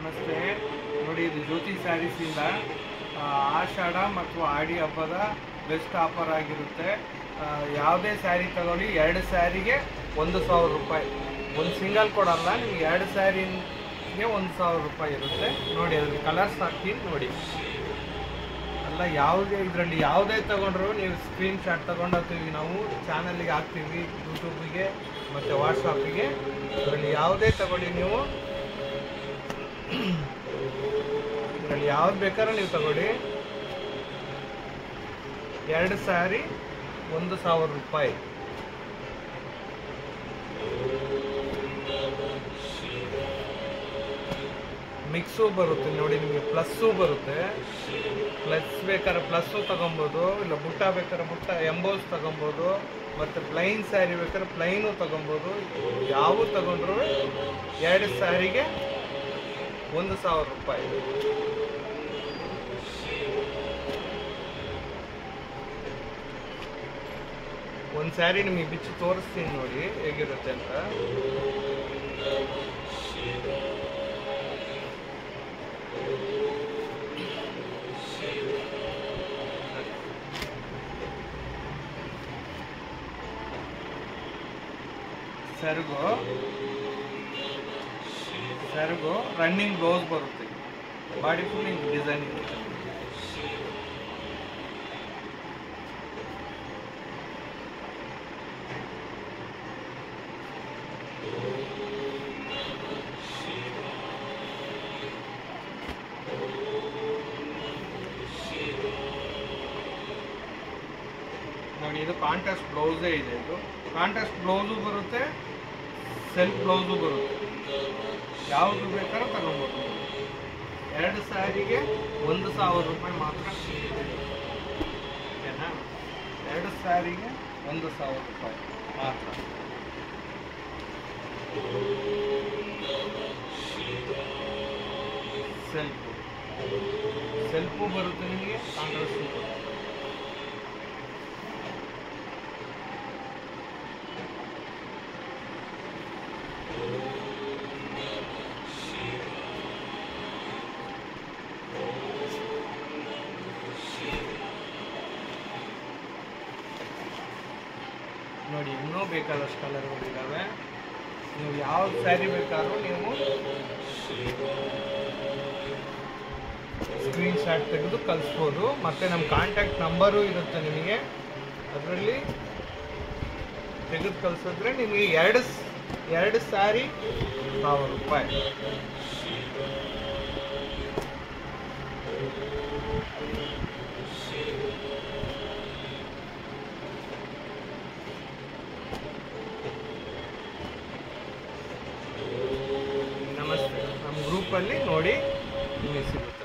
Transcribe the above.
ನಮಸ್ತೆ. ನೋಡಿ, ಇದು ಜ್ಯೋತಿ ಸ್ಯಾರೀಸಿಂದ ಆಷಾಢ ಮತ್ತು ಆಡಿ ಹಬ್ಬದ ಬೆಸ್ಟ್ ಆಫರ್ ಆಗಿರುತ್ತೆ. ಯಾವುದೇ ಸ್ಯಾರಿ ತಗೊಳ್ಳಿ, ಎರಡು ಸ್ಯಾರಿಗೆ ಒಂದು ಸಾವಿರ ರೂಪಾಯಿ. ಒಂದು ಸಿಂಗಲ್ ಕೊಡಲ್ಲ, ನಿಮ್ಗೆ ಎರಡು ಸ್ಯಾರಿಗೆ ಒಂದು ಸಾವಿರ ರೂಪಾಯಿ ಇರುತ್ತೆ. ನೋಡಿ, ಅದ್ರಲ್ಲಿ ಕಲರ್ಸ್ ಹಾಕ್ತೀನಿ, ನೋಡಿ. ಅಲ್ಲ, ಯಾವುದೇ, ಇದರಲ್ಲಿ ಯಾವುದೇ ತಗೊಂಡ್ರು ನೀವು ಸ್ಕ್ರೀನ್ ಶಾಟ್ ತೊಗೊಂಡು ಹೋಗ್ತೀವಿ ನಾವು ಚಾನಲ್ಗೆ ಹಾಕ್ತೀವಿ, ಯೂಟ್ಯೂಬಿಗೆ ಮತ್ತು ವಾಟ್ಸಪ್ಪಿಗೆ ಅದರಲ್ಲಿ ಯಾವುದೇ ತಗೊಳ್ಳಿ ನೀವು ಇದರಲ್ಲಿ ಯಾವ್ದು ಬೇಕಾದ್ರೂ ನೀವು ತಗೊಳ್ಳಿ. ಎರಡು ಸ್ಯಾರಿ ಒಂದು ಸಾವಿರ ರೂಪಾಯಿ. ಮಿಕ್ಸು ಬರುತ್ತೆ. ನೋಡಿ, ನಿಮಗೆ ಪ್ಲಸ್ಸು ಬರುತ್ತೆ. ಪ್ಲಸ್ ಬೇಕಾದ್ರೆ ಪ್ಲಸ್ಸು ತಗೊಬೋದು ಇಲ್ಲ ಬುಟ್ಟ ಬೇಕಾದ್ರೆ ಬುಟ್ಟ, ಎಂಬೋಸ್ ತಗೊಬೋದು ಮತ್ತು ಪ್ಲೈನ್ ಸ್ಯಾರಿ ಬೇಕಾದ್ರೆ ಪ್ಲೈನು ತಗೊಬೋದು ಯಾವು ತಗೊಂಡ್ರು ಎರಡು ಸ್ಯಾರಿಗೆ ಒಂದು ಸಾವಿರ ರೂಪಾಯಿ. ಒಂದು ಸ್ಯಾರಿ ನಿಮಗೆ ಬಿಚ್ಚಿ ತೋರಿಸ್ತೀನಿ ನೋಡಿ, ಹೇಗಿರುತ್ತೆ ಅಂತ. ಸೆರಗು ಸೆರಗು ರನ್ನಿಂಗ್ ಬ್ಲೌಸ್ ಬರುತ್ತೆ. ಬಾಡಿ ಫುಲ್ ಡಿಸೈನ್ ಇರುತ್ತೆ. ಇದು ಕಾಂಟ್ರಾಸ್ಟ್ ಬ್ಲೌಸೇ ಇದೆ ಇದು. ಕಾಂಟ್ರಾಸ್ಟ್ ಬ್ಲೌಸು ಬರುತ್ತೆ ಸೆಲ್ಫ್ ಬ್ಲೌಸು ಬರುತ್ತೆ. ಯಾವುದು ಬೇಕಾದ್ರೂ ತಗೊಬೋದು. ಎರಡು ಸ್ಯಾರಿಗೆ ಒಂದು ಸಾವಿರ ರೂಪಾಯಿ ಮಾತ್ರ ಓಕೆನಾ? ಎರಡು ಸ್ಯಾರಿಗೆ ಒಂದು ಸಾವಿರ ರೂಪಾಯಿ ಮಾತ್ರ. ಸೆಲ್ಫು ಸೆಲ್ಫು ಬರುತ್ತೆ ನಿಮಗೆ ಕಾಂಟ್ರಾಸ್ಟು ಬರುತ್ತೆ ನೋಡಿ ಇನ್ನೂ ಬೇಕಾದಷ್ಟು ಕಲರ್ಗಳಿದ್ದಾವೆ ನೀವು ಯಾವ ಸ್ಯಾರಿ ಬೇಕಾದ್ರೂ ನೀವು ಸ್ಕ್ರೀನ್ ಶಾಟ್ ತೆಗೆದು ಕಳಿಸ್ಬೋದು. ಮತ್ತು ನಮ್ಮ ಕಾಂಟ್ಯಾಕ್ಟ್ ನಂಬರು ಇರುತ್ತೆ ನಿಮಗೆ. ಅದರಲ್ಲಿ ತೆಗೆದು ಕಳಿಸಿದ್ರೆ ನಿಮಗೆ ಎರಡು ಎರಡು ಸ್ಯಾರಿ ಸಾವಿರ ರೂಪಾಯಿ. ನಮಸ್ತೆ ನಮ್ಮ